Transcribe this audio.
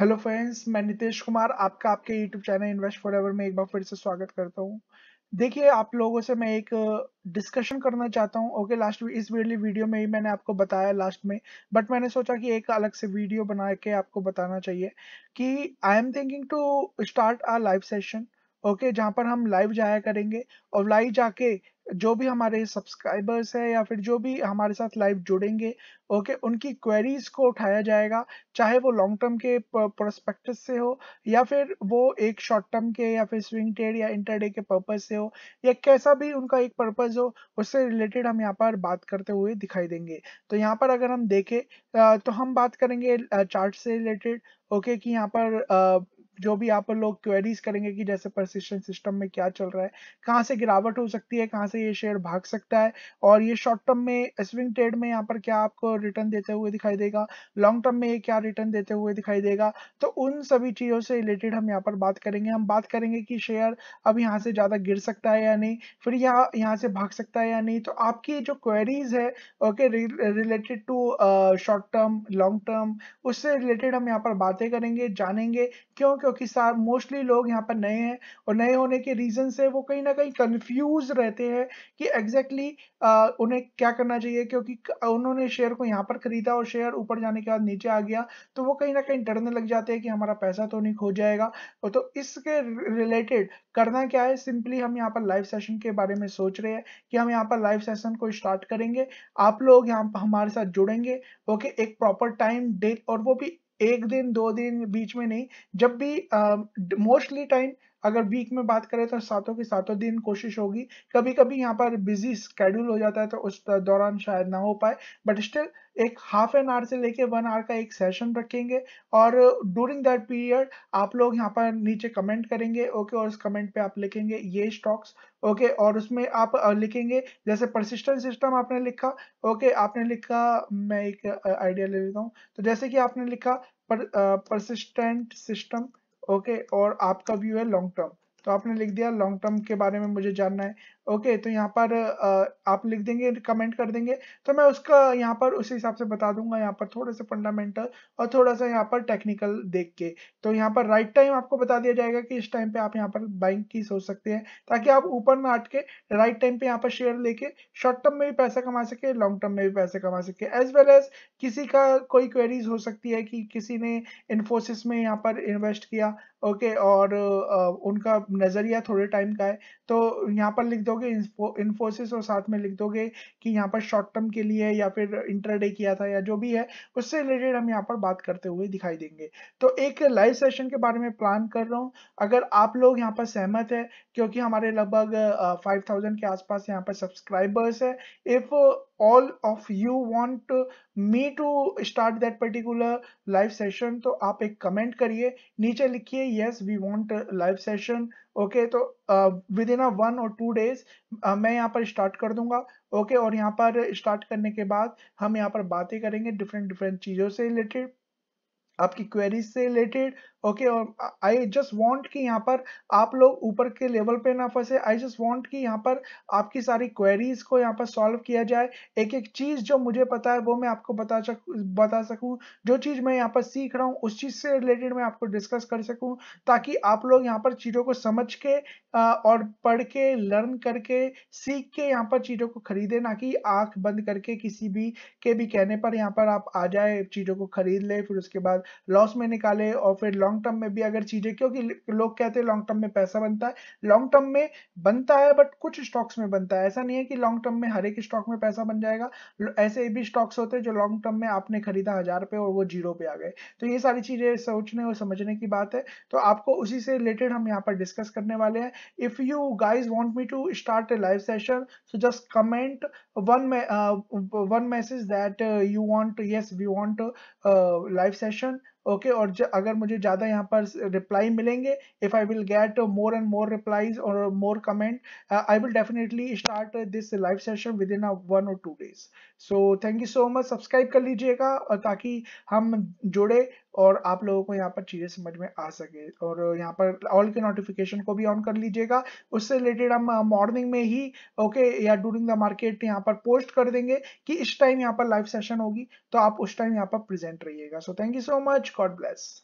Hello friends मैं नितेश कुमार, आपका आपके यूट्यूब चैनल इन्वेस्ट फॉर में एक बार फिर से स्वागत करता हूँ। देखिए, आप लोगों से मैं एक डिस्कशन करना चाहता हूँ। ओके लास्ट इस वीडियो में ही मैंने आपको बताया लास्ट में बट मैंने सोचा कि एक अलग से वीडियो बना के आपको बताना चाहिए कि I am thinking to start a live session okay जहाँ पर हम लाइव जाया करेंगे और लाइव जाके जो भी हमारे सब्सक्राइबर्स है या फिर जो भी हमारे साथ लाइव जुड़ेंगे ओके उनकी क्वेरीज को उठाया जाएगा चाहे वो लॉन्ग टर्म के प्रोस्पेक्टस से हो या फिर वो एक शॉर्ट टर्म के या फिर स्विंग ट्रेड या इंटरडे के पर्पज से हो या कैसा भी उनका एक पर्पज हो उससे रिलेटेड हम यहाँ पर बात करते हुए दिखाई देंगे। तो यहाँ पर अगर हम देखें तो हम बात करेंगे चार्ट से रिलेटेड ओके okay, कि यहाँ पर जो भी आप लोग क्वेरीज करेंगे कि जैसे परसिस्टेंट सिस्टम में क्या चल रहा है, कहाँ से गिरावट हो सकती है, कहाँ से ये शेयर भाग सकता है, और ये शॉर्ट टर्म में स्विंग ट्रेड में यहाँ पर क्या आपको रिटर्न देते हुए दिखाई देगा लॉन्ग टर्म में ये क्या रिटर्न देते हुए दिखाई देगा तो उन सभी चीज़ों से रिलेटेड हम यहाँ पर बात करेंगे। हम बात करेंगे कि शेयर अब यहाँ से ज़्यादा गिर सकता है या नहीं, फिर यहाँ यहाँ से भाग सकता है या नहीं तो आपकी जो क्वेरीज है okay related to short term long term उससे रिलेटेड हम यहाँ पर बातें करेंगे, जानेंगे, क्यों क्यों क्योंकि मोस्टली लोग यहाँ पर नए हैं और नए होने के रीजन से वो कहीं ना कहीं कंफ्यूज रहते हैं कि एग्जैक्टली exactly, उन्हें क्या करना चाहिए क्योंकि उन्होंने शेयर को यहाँ पर खरीदा और शेयर ऊपर जाने के बाद नीचे आ गया तो वो कहीं ना कहीं डरने लग जाते हैं कि हमारा पैसा तो नहीं खो जाएगा। तो इसके रिलेटेड करना क्या है? सिंपली हम यहाँ पर लाइव सेशन के बारे में सोच रहे हैं कि हम यहाँ पर लाइव सेशन को स्टार्ट करेंगे। आप लोग यहाँ हमारे साथ जुड़ेंगे ओके एक प्रॉपर टाइम डेट और वो भी एक दिन दो दिन बीच में नहीं जब भी मोस्टली टाइम अगर वीक में बात करें तो सातों के सातों दिन कोशिश होगी। कभी कभी यहाँ पर बिज़ी स्केड्यूल हो जाता है तो उस दौरान शायद ना हो पाए। बट स्टिल एक हाफ़ एन आवर से लेके वन आवर का एक सेशन रखेंगे। और ड्यूरिंग दैट पीरियड आप लोग यहाँ पर नीचे कमेंट करेंगे। ओके और उस कमेंट पे आप लिखेंगे, ये स्टॉक्स ओके और उसमें आप लिखेंगे, जैसे परसिस्टेंट सिस्टम आपने लिखा। ओके आपने लिखा, मैं एक आइडिया ले लेता हूँ। तो जैसे कि आपने लिखा, पर परसिस्टेंट सिस्टम ओके और आपका व्यू है लॉन्ग टर्म तो आपने लिख दिया लॉन्ग टर्म के बारे में मुझे जानना है। ओके तो यहाँ पर आप लिख देंगे कमेंट कर देंगे। तो मैं उसका, यहाँ पर उस हिसाब से बता दूँगा, यहाँ पर थोड़े से फंडामेंटल और थोड़ा सा यहाँ पर टेक्निकल देख के। तो यहाँ पर राइट टाइम आपको बता दिया जाएगा कि इस टाइम पे आप यहाँ पर बाइंग की सोच सकते हैं, ताकि आप ऊपर में हट के राइट टाइम पे यहाँ पर शेयर लेके शॉर्ट टर्म में भी पैसा कमा सके लॉन्ग टर्म में भी पैसे कमा सके। एज वेल एज किसी का कोई क्वेरीज हो सकती है कि किसी ने इन्फोसिस में यहाँ पर इन्वेस्ट किया ओके, और उनका नज़रिया थोड़े टाइम का है। तो यहाँ पर लिख दोगे इन्फोसिस और साथ में लिख दोगे कि यहाँ पर शॉर्ट टर्म के लिए या फिर इंटरडे किया था या जो भी है, उससे रिलेटेड हम यहाँ पर बात करते हुए दिखाई देंगे। तो एक लाइव सेशन के बारे में प्लान कर रहा हूँ। अगर आप लोग यहाँ पर सहमत है, क्योंकि हमारे लगभग फाइव थाउज़ेंड के आसपास यहाँ पर सब्सक्राइबर्स है if all of you want me to start that particular live session तो आप एक कमेंट करिए, नीचे लिखिए yes we want live session okay तो विद इन अ वन और टू डेज़ मैं यहाँ पर स्टार्ट कर दूँगा ओके okay, और यहाँ पर स्टार्ट करने के बाद हम यहाँ पर बातें करेंगे डिफरेंट डिफरेंट चीज़ों से रिलेटेड आपकी क्वेरीज से रिलेटेड ओके और आई जस्ट वांट कि यहाँ पर आप लोग ऊपर के लेवल पे ना फंसे। आई जस्ट वांट कि यहाँ पर आपकी सारी क्वेरीज को यहाँ पर सॉल्व किया जाए। एक एक चीज़ जो मुझे पता है, वो मैं आपको बता सक बता सकूँ। जो चीज़ मैं यहाँ पर सीख रहा हूँ, उस चीज़ से रिलेटेड मैं आपको डिस्कस कर सकूँ, ताकि आप लोग यहाँ पर चीज़ों को समझ के और पढ़ के लर्न करके, सीख के यहाँ पर चीज़ों को खरीदे, ना कि आँख बंद करके किसी भी के भी कहने पर यहाँ पर आप आ जाए, चीज़ों को खरीद ले, फिर उसके बाद लॉस में निकाले और फिर लॉन्ग टर्म में भी अगर चीज़ें, क्योंकि लोग कहते हैं लॉन्ग टर्म में पैसा बनता है। लॉन्ग टर्म में बनता है बट कुछ स्टॉक्स में बनता है। ऐसा नहीं है कि लॉन्ग टर्म में हर एक स्टॉक में पैसा बन जाएगा। ऐसे भी स्टॉक्स होते हैं जो लॉन्ग टर्म में आपने खरीदा हज़ार पे और वो ज़ीरो पे आ गए। तो ये सारी चीज़ें सोचने और समझने की बात है। तो आपको उसी से रिलेटेड हम यहाँ पर डिस्कस करने वाले हैं। If you guys want me to start a live session so just comment one one message that you want yes we want live session okay और अगर मुझे ज़्यादा यहाँ पर रिप्लाई मिलेंगे if I will get more and more replies और more comment I will definitely start this live session within one और two days so thank you so much subscribe कर लीजिएगा और ताकि हम जुड़े और आप लोगों को यहाँ पर चीज़ें समझ में आ सके। और यहाँ पर ऑल के नोटिफिकेशन को भी ऑन कर लीजिएगा। उससे रिलेटेड हम मॉर्निंग में ही ओके okay, या ड्यूरिंग द मार्केट यहाँ पर पोस्ट कर देंगे कि इस टाइम यहाँ पर लाइव सेशन होगी तो आप उस टाइम यहाँ पर प्रेजेंट रहिएगा। So thank you so much God bless.